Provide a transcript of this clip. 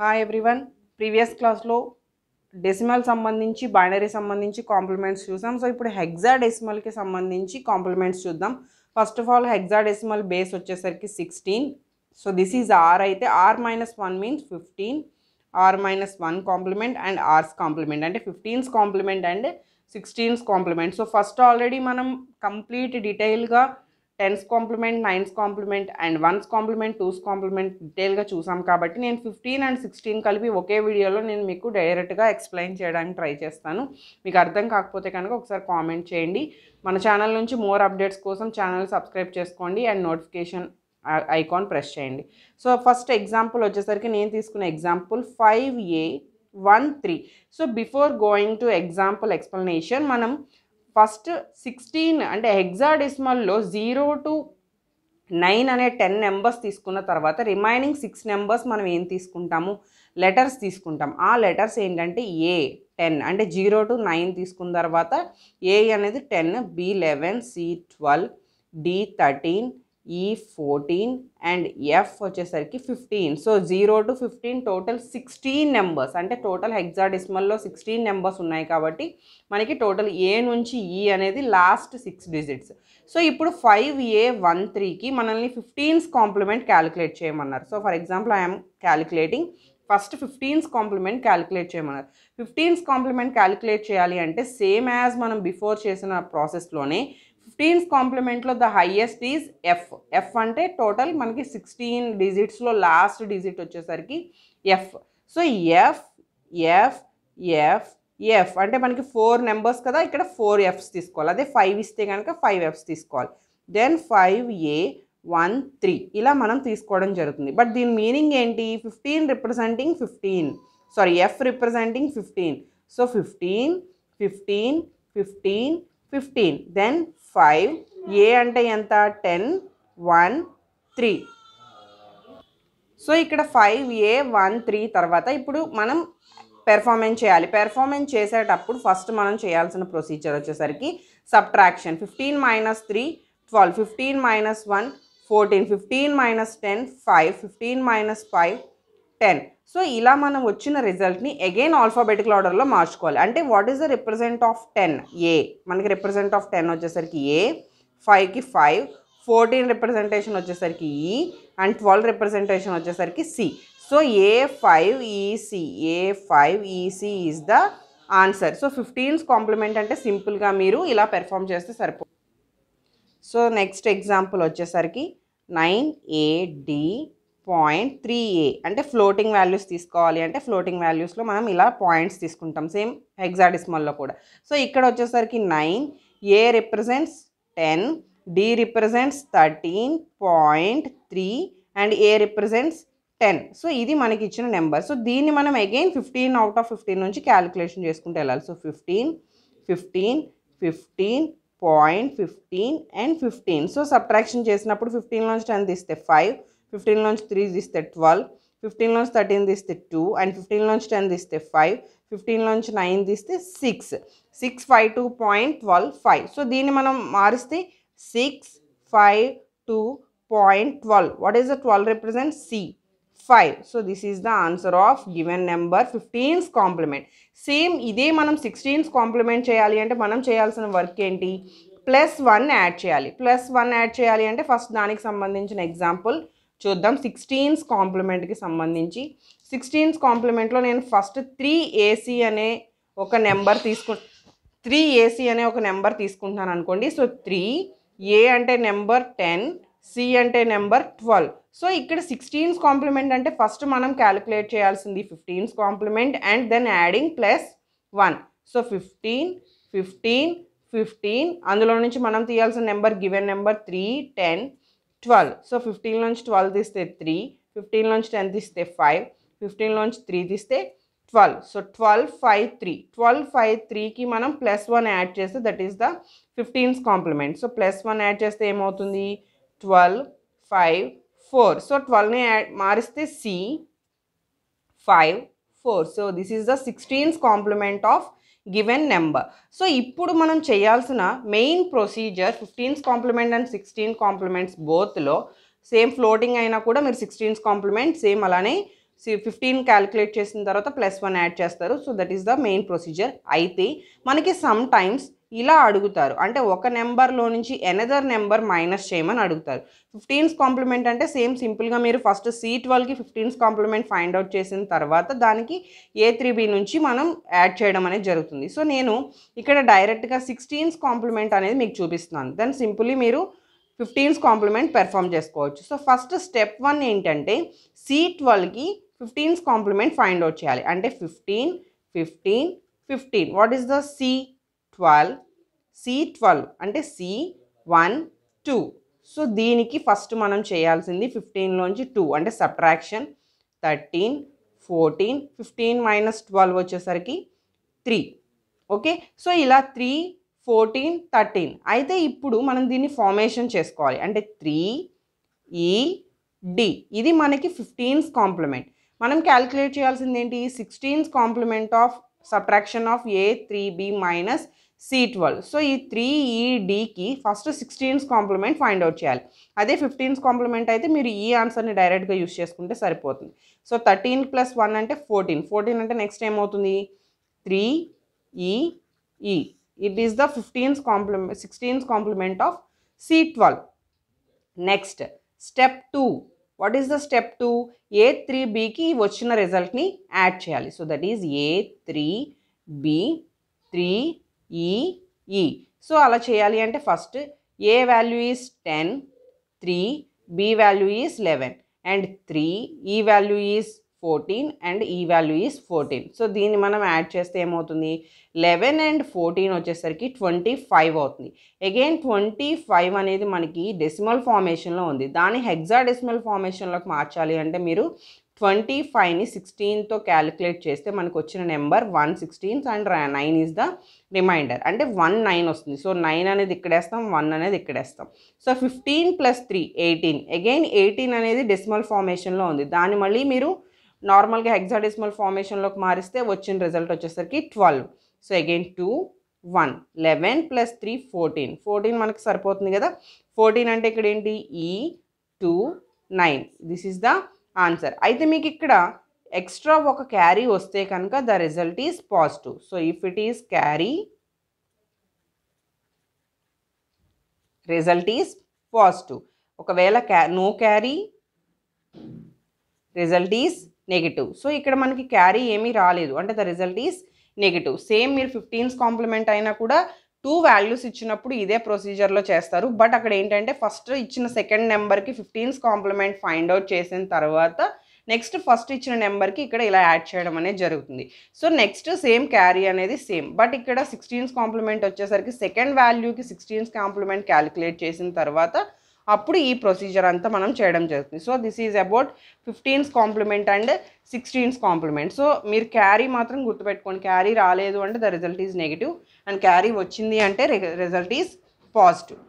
Hi everyone previous క్లాస్లో decimal సంబంధించి binary సంబంధించి కాంప్లిమెంట్స్ చూసాం. సో ఇప్పుడు హెగ్జా డెసిమల్కి సంబంధించి కాంప్లిమెంట్స్ చూద్దాం. First of all hexadecimal base వచ్చేసరికి sixteen so this is r అయితే r minus one means fifteen r minus one complement and r's complement అంటే fifteen's complement and sixteen's complement so first already మనం complete డీటెయిల్గా ten's complement nine's complement and one's complement two's complement డీటెయిల్గా చూసాం కాబట్టి నేను fifteen and sixteen కలిపి ఒకే వీడియోలో నేను మీకు డైరెక్ట్గా ఎక్స్ప్లెయిన్ చేయడానికి ట్రై చేస్తాను. మీకు అర్థం కాకపోతే కనుక ఒకసారి కామెంట్ చేయండి. మన ఛానల్ నుంచి మోర్ అప్డేట్స్ కోసం ఛానల్ సబ్స్క్రైబ్ చేసుకోండి అండ్ నోటిఫికేషన్ ఐకాన్ ప్రెస్ చేయండి. సో ఫస్ట్ ఎగ్జాంపుల్ వచ్చేసరికి నేను తీసుకున్న example five A one three so before going to example explanation మనం ఫస్ట్ సిక్స్టీన్ అంటే హెగ్జాడెసిమల్లో జీరో టు నైన్ అనే టెన్ నెంబర్స్ తీసుకున్న తర్వాత రిమైనింగ్ సిక్స్ నెంబర్స్ మనం ఏం తీసుకుంటాము? లెటర్స్ తీసుకుంటాం. ఆ లెటర్స్ ఏంటంటే ఏ టెన్ అంటే జీరో టు నైన్ తీసుకున్న తర్వాత ఏ అనేది ten B eleven C twelve D thirteen E fourteen and F వచ్చేసరికి fifteen. So zero to fifteen total sixteen numbers. అంటే టోటల్ హెగ్జాడిస్మల్లో సిక్స్టీన్ నెంబర్స్ ఉన్నాయి కాబట్టి మనకి టోటల్ ఏ నుంచి ఈ అనేది లాస్ట్ సిక్స్ డిజిట్స్. సో ఇప్పుడు ఫైవ్ ఏ వన్ త్రీకి మనల్ని ఫిఫ్టీన్స్ కాంప్లిమెంట్ క్యాలిక్యులేట్ చేయమన్నారు. So for example I'm calculating first fifteen's complement calculate చేయమన్నారు. ఫిఫ్టీన్స్ కాంప్లిమెంట్ క్యాలిక్యులేట్ చేయాలి అంటే సేమ్ యాజ్ మనం బిఫోర్ చేసిన ప్రాసెస్లోనే fifteen's కాంప్లిమెంట్లో the highest is F. F అంటే టోటల్ మనకి సిక్స్టీన్ డిజిట్స్లో లాస్ట్ డిజిట్ వచ్చేసరికి F. So F F F F అంటే మనకి ఫోర్ నెంబర్స్ కదా ఇక్కడ ఫోర్ ఎఫ్స్ తీసుకోవాలి. అదే ఫైవ్ ఇస్తే కనుక ఫైవ్ ఎఫ్స్ తీసుకోవాలి. Then five A one three. ఇలా మనం తీసుకోవడం జరుగుతుంది. బట్ దీని మీనింగ్ ఏంటి? Fifteen representing fifteen. Sorry F representing fifteen. So fifteen fifteen fifteen fifteen then five A అంటే ఎంత? టెన్ వన్ త్రీ సో ఇక్కడ ఫైవ్ ఏ వన్ త్రీ తర్వాత ఇప్పుడు మనం పెర్ఫార్మెన్స్ చేయాలి. పెర్ఫార్మెన్స్ చేసేటప్పుడు ఫస్ట్ మనం చేయాల్సిన ప్రొసీజర్ వచ్చేసరికి subtraction fifteen minus three twelve fifteen minus one fourteen fifteen minus ten five fifteen minus five ten so ఇలా మనం వచ్చిన రిజల్ట్ని అగైన్ ఆల్ఫాబెటికల్ ఆర్డర్లో మార్చుకోవాలి. అంటే what is the represent of ten A మనకి రిప్రజెంట్ ఆఫ్ టెన్ వచ్చేసరికి ఏ ఫైవ్కి ఫైవ్ ఫోర్టీన్ రిప్రజెంటేషన్ వచ్చేసరికి ఈ అండ్ ట్వెల్వ్ రిప్రజెంటేషన్ వచ్చేసరికి C so A five EC A five EC is the answer so fifteen's complement అంటే సింపుల్గా మీరు ఇలా perform చేస్తే సరిపో సో నెక్స్ట్ ఎగ్జాంపుల్ వచ్చేసరికి nine A D point three A అంటే ఫ్లోటింగ్ వాల్యూస్ తీసుకోవాలి అంటే ఫ్లోటింగ్ వాల్యూస్లో మనం ఇలా పాయింట్స్ తీసుకుంటాం సేమ్ హెగ్జాడిస్మల్లో కూడా. సో ఇక్కడ వచ్చేసరికి nine A represents ten D represents thirteen point three and A represents ten so ఇది మనకి ఇచ్చిన నెంబర్ సో దీన్ని మనం again fifteen out of fifteen నుంచి క్యాలిక్యులేషన్ చేసుకుంటూ వెళ్ళాలి so fifteen fifteen fifteen point fifteen and fifteen so subtraction చేసినప్పుడు ఫిఫ్టీన్లోంచి టెన్ తీస్తే ఫైవ్ ఫిఫ్టీన్లోంచి త్రీ తీస్తే ట్వెల్వ్ ఫిఫ్టీన్లోంచి థర్టీన్ తీస్తే టూ అండ్ ఫిఫ్టీన్లోంచి టెన్ తీస్తే ఫైవ్ ఫిఫ్టీన్లోంచి నైన్ తీస్తే six six five two point twelve five so దీన్ని మనం మారిస్తే six five two point twelve what is the twelve represent C five so this is the answer of given number fifteen's complement same ఇదే మనం sixteens complement చేయాలి అంటే మనం చేయాల్సిన work ఏంటి? ప్లస్ వన్ యాడ్ చేయాలి. ప్లస్ వన్ యాడ్ చేయాలి అంటే ఫస్ట్ దానికి సంబంధించిన ఎగ్జాంపుల్ చూద్దాం. సిక్స్టీన్స్ కాంప్లిమెంట్కి సంబంధించి. సిక్స్టీన్స్ కాంప్లిమెంట్లో నేను ఫస్ట్ త్రీ ఏసీ అనే ఒక నెంబర్ తీసుకు త్రీ ఏసీ అనే ఒక నెంబర్ తీసుకుంటున్నాను అనుకోండి. సో త్రీ ఏ అంటే నెంబర్ టెన్ సి అంటే నెంబర్ ట్వెల్వ్. సో ఇక్కడ సిక్స్టీన్స్ కాంప్లిమెంట్ అంటే ఫస్ట్ మనం క్యాలిక్యులేట్ చేయాల్సింది fifteen's complement and then adding plus one. So fifteen fifteen fifteen. అందులో నుంచి మనం తీయాల్సిన number given number three ten twelve so fifteen నుంచి ట్వెల్వ్ తీస్తే త్రీ ఫిఫ్టీన్ నుంచి టెన్ తీస్తే ఫైవ్ ఫిఫ్టీన్ నుంచి త్రీ తీస్తే twelve so twelve five three twelve five త్రీకి మనం ప్లస్ వన్ యాడ్ చేస్తే that is the fifteen's complement so plus one add చేస్తే ఏమవుతుంది ట్వెల్వ్ ఫైవ్ ఫోర్ సో ట్వెల్వ్ని యాడ్ మారిస్తే C five four so this is the sixteen's complement of given number so ఇప్పుడు మనం చేయాల్సిన main procedure fifteen's complement and sixteen complements బోత్లో same floating అయినా కూడా మీరు సిక్స్టీన్స్ కాంప్లిమెంట్ సేమ్ అలానే ఫిఫ్టీన్ క్యాలిక్యులేట్ చేసిన తర్వాత ప్లస్ వన్ యాడ్ చేస్తారు. So that is the main procedure అయితే మనకి సమ్ టైమ్స్ ఇలా అడుగుతారు. అంటే ఒక నెంబర్లో నుంచి ఎనదర్ నెంబర్ మైనస్ చేయమని అడుగుతారు. ఫిఫ్టీన్స్ కాంప్లిమెంట్ అంటే సేమ్ సింపుల్గా మీరు ఫస్ట్ సి ట్వెల్వ్కి ఫిఫ్టీన్స్ కాంప్లిమెంట్ ఫైండ్ అవుట్ చేసిన తర్వాత దానికి ఏ త్రీ బి నుంచి మనం యాడ్ చేయడం అనేది జరుగుతుంది. సో నేను ఇక్కడ డైరెక్ట్గా సిక్స్టీన్స్ కాంప్లిమెంట్ అనేది మీకు చూపిస్తున్నాను. దెన్ సింపుల్లీ మీరు ఫిఫ్టీన్స్ కాంప్లిమెంట్ పెర్ఫామ్ చేసుకోవచ్చు. సో ఫస్ట్ స్టెప్ వన్ ఏంటంటే సి ట్వెల్వ్కి ఫిఫ్టీన్స్ కాంప్లిమెంట్ ఫైండ్ అవుట్ చేయాలి. అంటే fifteen fifteen fifteen. What is the C twelve C twelve అంటే సి వన్ టూ సో దీనికి ఫస్ట్ మనం చేయాల్సింది ఫిఫ్టీన్లోంచి టూ అంటే subtraction thirteen fourteen fifteen minus twelve వచ్చేసరికి త్రీ ఓకే సో ఇలా త్రీ ఫోర్టీన్ థర్టీన్ అయితే ఇప్పుడు మనం దీన్ని ఫార్మేషన్ చేసుకోవాలి. అంటే త్రీ ఈ డి ఇది మనకి ఫిఫ్టీన్స్ కాంప్లిమెంట్ మనం క్యాలిక్యులేట్ చేయాల్సింది ఏంటి? Sixteen's complement of subtraction of A three B minus C twelve so E three E డీకి first sixteen's complement find out చేయాలి. అదే ఫిఫ్టీన్స్ కాంప్లిమెంట్ అయితే మీరు ఈ ఆన్సర్ని డైరెక్ట్గా యూస్ చేసుకుంటే సరిపోతుంది. సో థర్టీన్ ప్లస్ వన్ అంటే ఫోర్టీన్. ఫోర్టీన్ అంటే నెక్స్ట్ ఏమవుతుంది? Three E E. It is the fifteen's complement sixteen's complement of C twelve next step two what is the step two A three బికి వచ్చిన రిజల్ట్ని add చేయాలి. So that is A three B three E E. So అలా చేయాలి అంటే first A value is ten three B value is eleven and three E value is fourteen and E value is fourteen. So దీన్ని మనం add చేస్తే ఏమవుతుంది? Eleven and fourteen వచ్చేసరికి twenty five అవుతుంది. Again twenty five అనేది మనకి decimal ఫార్మేషన్లో ఉంది. దాన్ని హెగ్జా డెసిమల్ ఫార్మేషన్లోకి మార్చాలి అంటే మీరు ట్వంటీ ఫైవ్ని సిక్స్టీన్తో క్యాలిక్యులేట్ చేస్తే మనకు వచ్చిన number one sixteen's and nine is the remainder అంటే వన్ నైన్ వస్తుంది. సో నైన్ అనేది ఇక్కడేస్తాం వన్ అనేది ఇక్కడేస్తాం. So fifteen plus three eighteen again eighteen అనేది డెసిమల్ ఫార్మేషన్లో ఉంది. దాన్ని మళ్ళీ మీరు నార్మల్గా హెగ్జాడెసిమల్ ఫార్మేషన్లోకి మారిస్తే వచ్చిన రిజల్ట్ వచ్చేసరికి twelve so again two one eleven plus three fourteen fourteen మనకి సరిపోతుంది కదా? ఫోర్టీన్ అంటే ఇక్కడ ఏంటి E two nine this is the answer. అయితే మీకు ఇక్కడ ఎక్స్ట్రా ఒక క్యారీ వస్తే కనుక the result is positive. So if it is carry result is positive. ఒకవేళ క్యా no carry result is negative. So ఇక్కడ మనకి క్యారీ ఏమీ రాలేదు. అంటే the result is negative. Same మీరు ఫిఫ్టీన్స్ కాంప్లిమెంట్ అయినా కూడా టూ వాల్యూస్ ఇచ్చినప్పుడు ఇదే ప్రొసీజర్లో చేస్తారు. బట్ అక్కడ ఏంటంటే ఫస్ట్ ఇచ్చిన సెకండ్ నెంబర్కి ఫిఫ్టీన్స్ కాంప్లిమెంట్ ఫైండ్ అవుట్ చేసిన తర్వాత నెక్స్ట్ ఫస్ట్ ఇచ్చిన నెంబర్కి ఇక్కడ ఇలా యాడ్ చేయడం అనేది జరుగుతుంది. సో నెక్స్ట్ సేమ్ క్యారీ అనేది సేమ్ బట్ ఇక్కడ సిక్స్టీన్స్ కాంప్లిమెంట్ వచ్చేసరికి సెకండ్ వాల్యూకి సిక్స్టీన్స్ కాంప్లిమెంట్ క్యాలిక్యులేట్ చేసిన తర్వాత అప్పుడు ఈ ప్రొసీజర్ అంతా మనం చేయడం జరుగుతుంది. So this is about fifteen's complement and sixteen's complement so మీరు క్యారీ మాత్రం గుర్తుపెట్టుకోండి. క్యారీ రాలేదు అంటే the result is negative and carry వచ్చింది అంటే రిజల్ట్ ఈజ్ పాజిటివ్